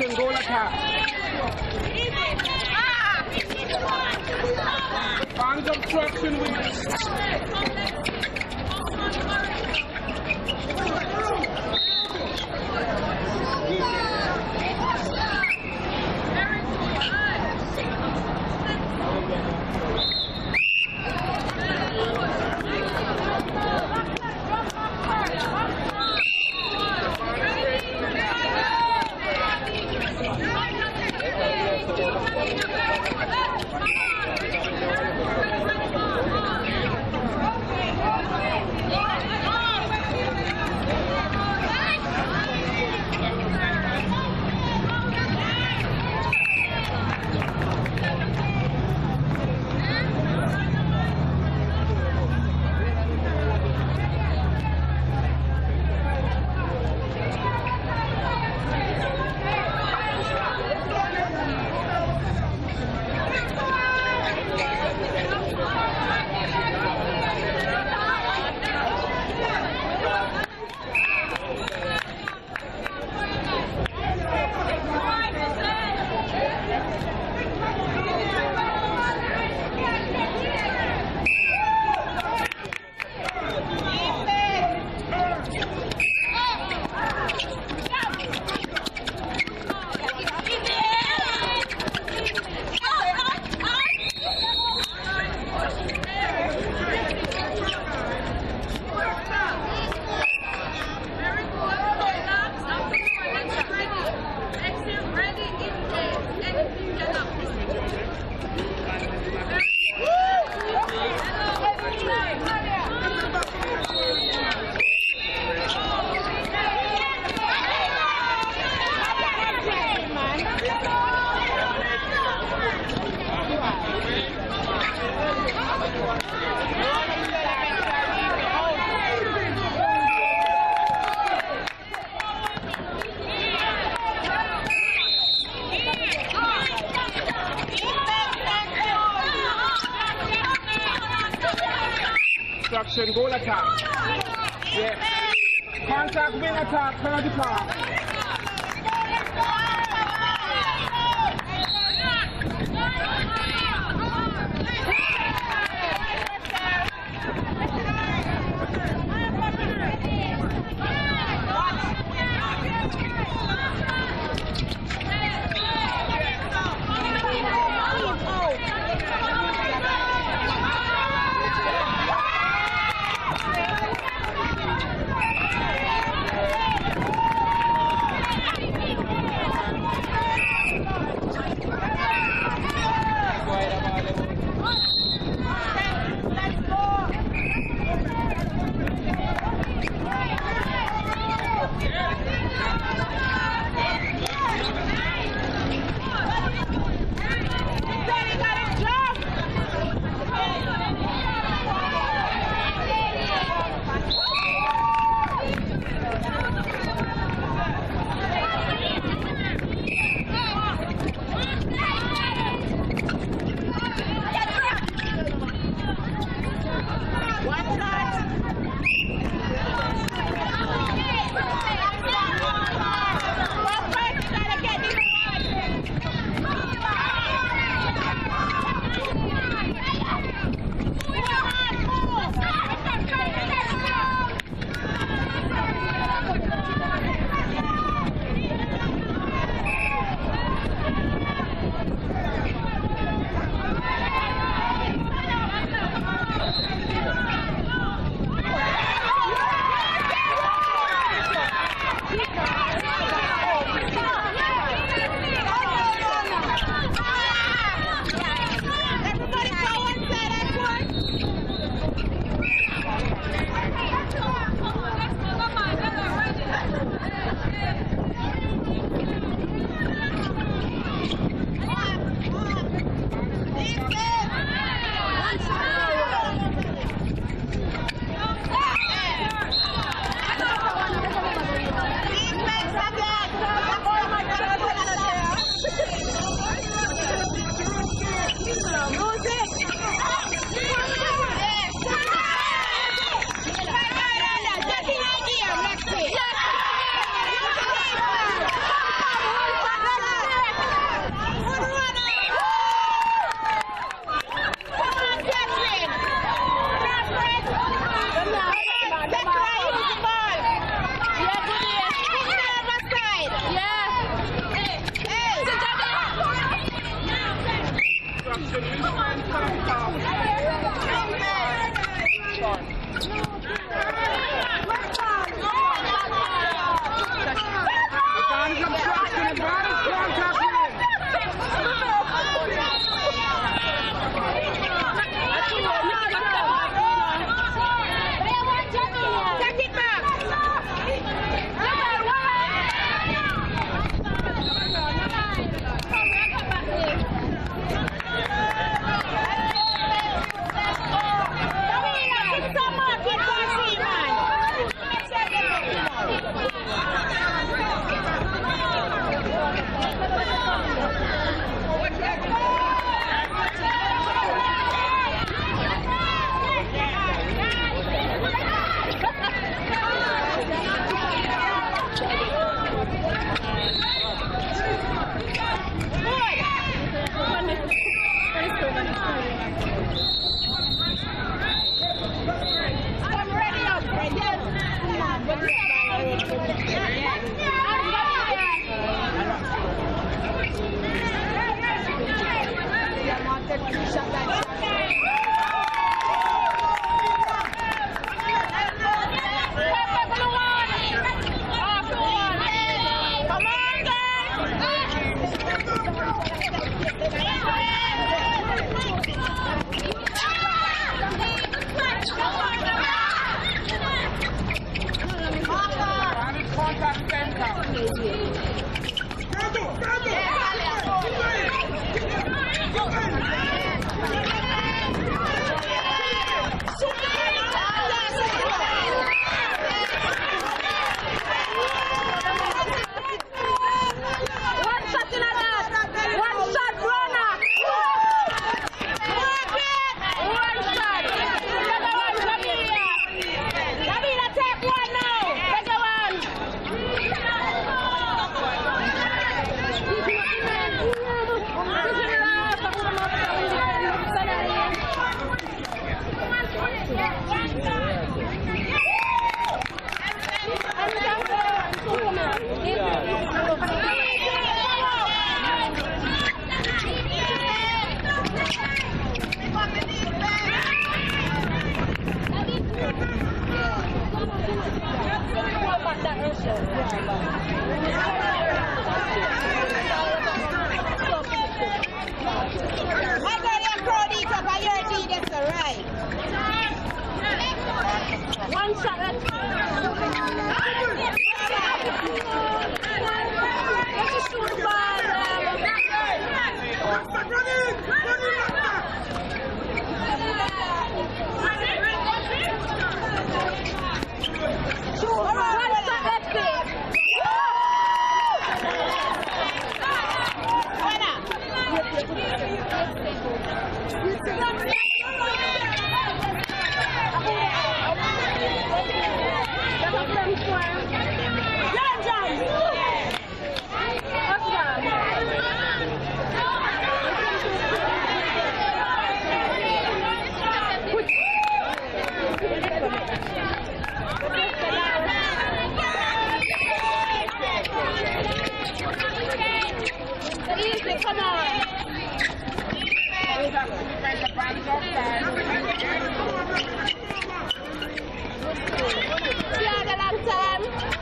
Angola cops. Armed ah! obstruction Thank you. Obstruction, goal attack. Yes. Contact, wing attack, penalty pass.